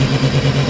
ハハハハ!